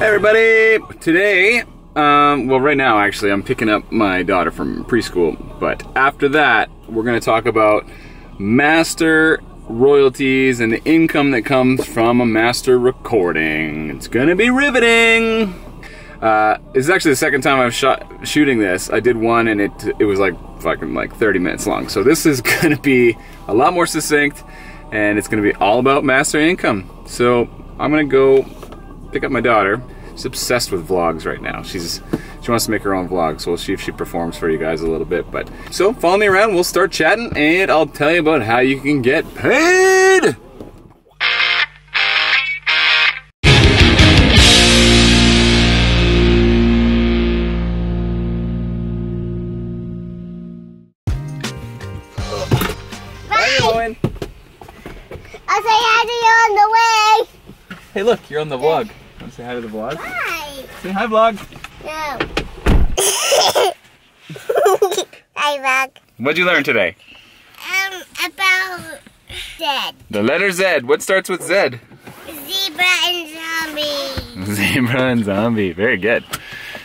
Hey everybody! Today, um, well right now actually, I'm picking up my daughter from preschool, but after that, we're gonna talk about master royalties and the income that comes from a master recording. It's gonna be riveting! Uh, this is actually the second time I've shot shooting this. I did one and it it was like fucking like 30 minutes long. So this is gonna be a lot more succinct and it's gonna be all about master income. So I'm gonna go pick up my daughter. She's obsessed with vlogs right now. She's she wants to make her own vlog, so we'll see if she performs for you guys a little bit. But so follow me around, we'll start chatting and I'll tell you about how you can get paid. How you going? I'll say hi to you on the way. Hey look, you're on the vlog. Want to say hi to the vlog? Hi. Say hi vlog. No. hi, Rock. What'd you learn today? Um, about Zed. The letter Z. What starts with Z? Zebra and zombie. Zebra and zombie. Very good.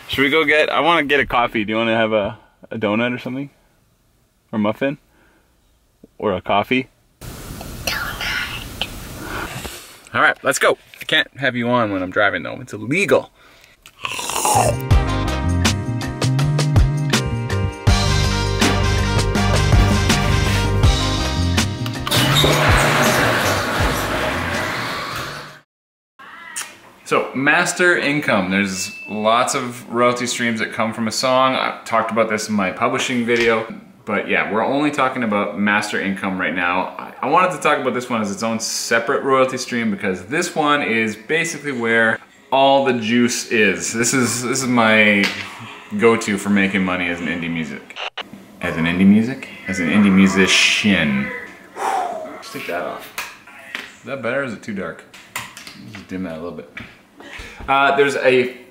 Should we go get? I want to get a coffee. Do you want to have a, a donut or something? Or muffin? Or a coffee? Donut. All right, let's go. I can't have you on when I'm driving though. It's illegal. So, master income. There's lots of royalty streams that come from a song. I've talked about this in my publishing video. But yeah, we're only talking about master income right now. I- wanted to talk about this one as its own separate royalty stream because this one is basically where all the juice is. This is this is my go-to for making money as an indie music. As an indie music? As an indie musician. Take that off. Is that better is it too dark? Just dim that a little bit. Uh, there's a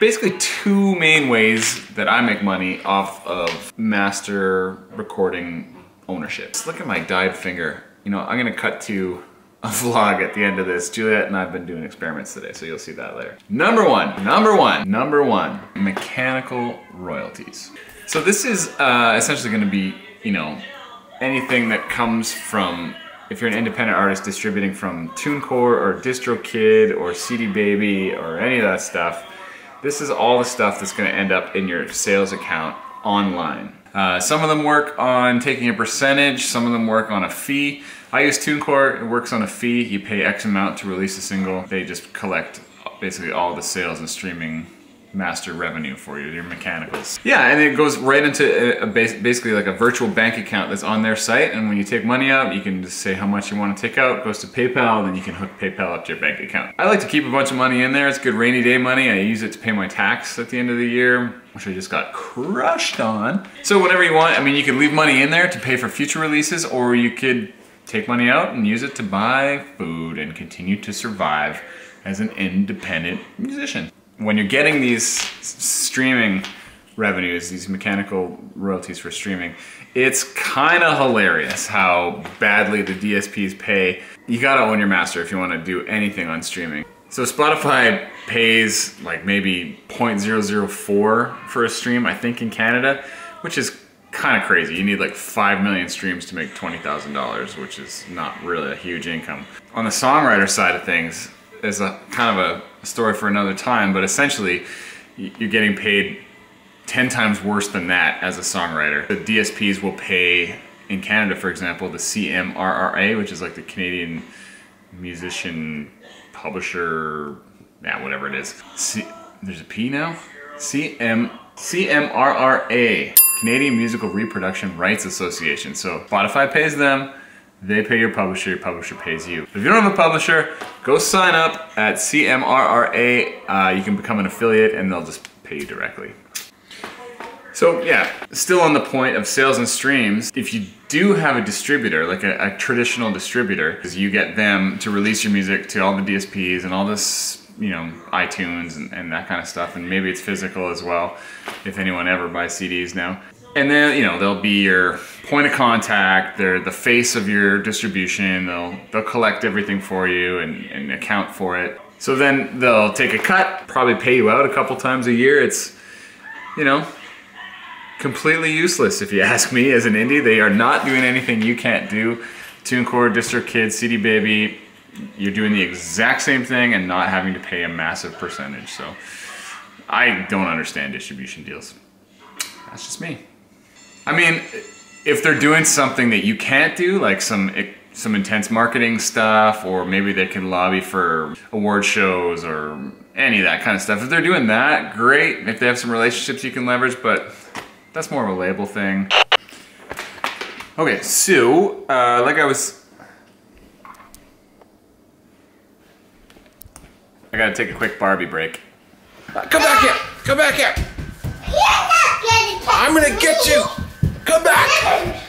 basically two main ways that I make money off of master recording ownership. Just look at my dyed finger. You know, I'm gonna cut to a vlog at the end of this. Juliet and I have been doing experiments today, so you'll see that later. Number one, number one, number one, mechanical royalties. So this is uh, essentially gonna be, you know, anything that comes from if you're an independent artist distributing from TuneCore or DistroKid or CD Baby or any of that stuff, this is all the stuff that's going to end up in your sales account online. Uh, some of them work on taking a percentage, some of them work on a fee. I use TuneCore, it works on a fee. You pay X amount to release a single. They just collect basically all the sales and streaming master revenue for you, your mechanicals. Yeah, and it goes right into a, a bas basically like a virtual bank account that's on their site. And when you take money out, you can just say how much you want to take out, goes to PayPal, and then you can hook PayPal up to your bank account. I like to keep a bunch of money in there. It's good rainy day money. I use it to pay my tax at the end of the year, which I just got crushed on. So whatever you want, I mean, you could leave money in there to pay for future releases, or you could take money out and use it to buy food and continue to survive as an independent musician when you're getting these streaming revenues, these mechanical royalties for streaming, it's kind of hilarious how badly the DSPs pay. You gotta own your master if you wanna do anything on streaming. So Spotify pays like maybe 0.004 for a stream, I think in Canada, which is kind of crazy. You need like 5 million streams to make $20,000, which is not really a huge income. On the songwriter side of things, is a kind of a story for another time, but essentially you're getting paid 10 times worse than that as a songwriter. The DSPs will pay, in Canada for example, the CMRRA, which is like the Canadian Musician Publisher, yeah, whatever it is. C, there's a P now? CM, CMRRA, Canadian Musical Reproduction Rights Association. So Spotify pays them, they pay your publisher, your publisher pays you. If you don't have a publisher, go sign up at CMRRA. Uh, you can become an affiliate and they'll just pay you directly. So yeah, still on the point of sales and streams, if you do have a distributor, like a, a traditional distributor, because you get them to release your music to all the DSPs and all this, you know, iTunes and, and that kind of stuff, and maybe it's physical as well, if anyone ever buys CDs now And then, you know, they'll be your point of contact, they're the face of your distribution, they'll, they'll collect everything for you and, and account for it. So then they'll take a cut, probably pay you out a couple times a year. It's, you know, completely useless if you ask me as an indie. They are not doing anything you can't do. TuneCore, DistroKid, CD Baby, you're doing the exact same thing and not having to pay a massive percentage. So I don't understand distribution deals. That's just me. I mean, if they're doing something that you can't do, like some some intense marketing stuff, or maybe they can lobby for award shows or any of that kind of stuff. If they're doing that, great. If they have some relationships you can leverage, but that's more of a label thing. Okay, so, uh, like I was... I gotta take a quick Barbie break. Uh, come back here! Come back here! I'm gonna get you! Come back!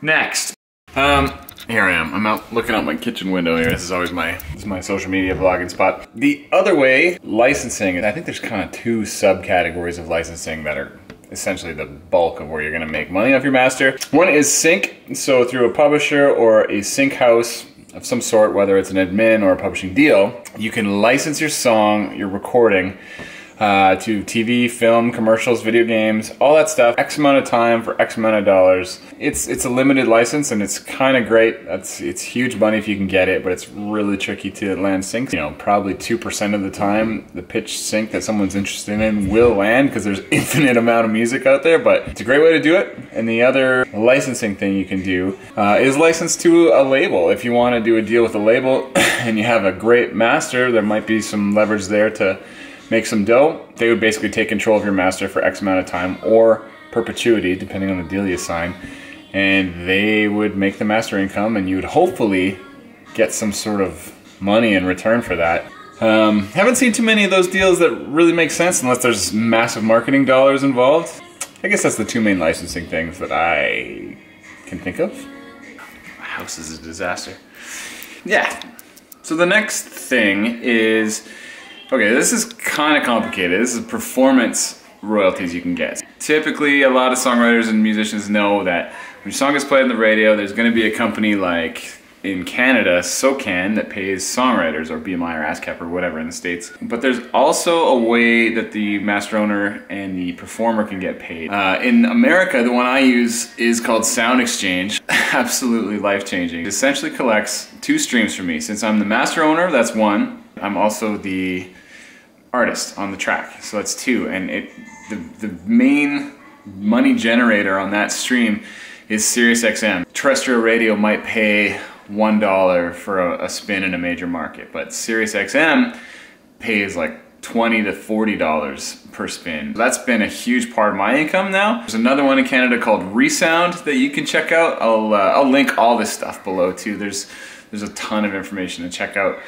Next. Um, here I am. I'm out looking out my kitchen window here. This is always my this is my social media vlogging spot. The other way, licensing, I think there's kind of two subcategories of licensing that are essentially the bulk of where you're gonna make money off your master. One is sync, so through a publisher or a sync house of some sort, whether it's an admin or a publishing deal, you can license your song, your recording, uh, to TV, film, commercials, video games, all that stuff. X amount of time for X amount of dollars. It's it's a limited license and it's kind of great. That's it's huge money if you can get it, but it's really tricky to land syncs. You know, probably two percent of the time, the pitch sync that someone's interested in will land because there's infinite amount of music out there. But it's a great way to do it. And the other licensing thing you can do uh, is license to a label. If you want to do a deal with a label and you have a great master, there might be some leverage there to make some dough, they would basically take control of your master for X amount of time or perpetuity, depending on the deal you sign. And they would make the master income, and you would hopefully get some sort of money in return for that. Um, haven't seen too many of those deals that really make sense unless there's massive marketing dollars involved. I guess that's the two main licensing things that I can think of. My house is a disaster. Yeah. So the next thing is Okay, this is kind of complicated. This is performance royalties you can get. Typically, a lot of songwriters and musicians know that when your song is played on the radio, there's going to be a company like in Canada, SOCAN, that pays songwriters, or BMI or ASCAP or whatever in the States. But there's also a way that the master owner and the performer can get paid. Uh, in America, the one I use is called Sound Exchange. Absolutely life-changing. It essentially collects two streams for me. Since I'm the master owner, that's one. I'm also the artist on the track, so that's two. And it the the main money generator on that stream is SiriusXM. Terrestrial radio might pay one dollar for a, a, spin in a major market, but SiriusXM pays like 20 to 40 dollars per spin. That's been a huge part of my income now. There's another one in Canada called Re:Sound that you can check out. I'll uh, I'll link all this stuff below too. There's there's a ton of information to check out.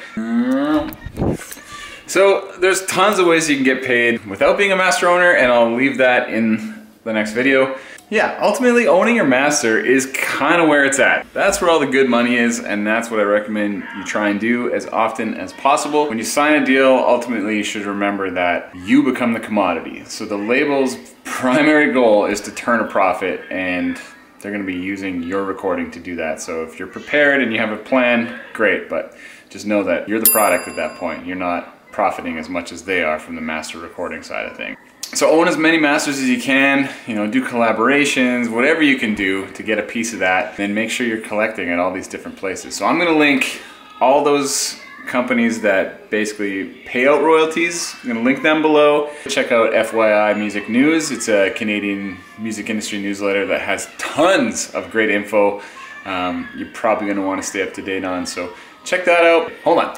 So there's tons of ways you can get paid without being a master owner and I'll leave that in the next video. Yeah, ultimately owning your master is kind of where it's at. That's where all the good money is and that's what I recommend you try and do as often as possible. When you sign a deal, ultimately you should remember that you become the commodity. So the label's primary goal is to turn a profit and they're gonna be using your recording to do that. So if you're prepared and you have a plan, great, but just know that you're the product at that point. You're not profiting as much as they are from the master recording side of things. So own as many masters as you can, you know, do collaborations, whatever you can do to get a piece of that, then make sure you're collecting at all these different places. So I'm gonna link all those companies that basically pay out royalties. I'm gonna link them below. Check out FYI Music News. It's a Canadian music industry newsletter that has tons of great info um, you're probably gonna wanna stay up to date on. So check that out. Hold on.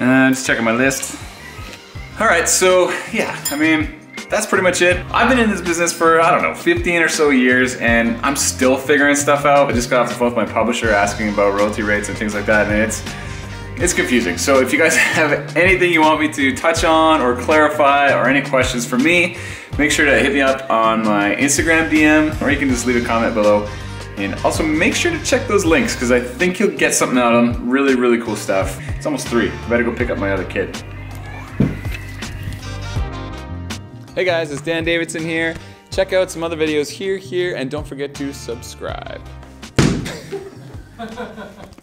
Uh, just checking my list. All right, so yeah, I mean, that's pretty much it. I've been in this business for, I don't know, 15 or so years and I'm still figuring stuff out. I just got off the phone with my publisher asking about royalty rates and things like that and it's it's confusing. So if you guys have anything you want me to touch on or clarify or any questions for me, make sure to hit me up on my Instagram DM or you can just leave a comment below. And also make sure to check those links because I think you'll get something out of them. Really, really cool stuff. It's almost three. I better go pick up my other kid. Hey guys, it's Dan Davidson here. Check out some other videos here, here, and don't forget to subscribe.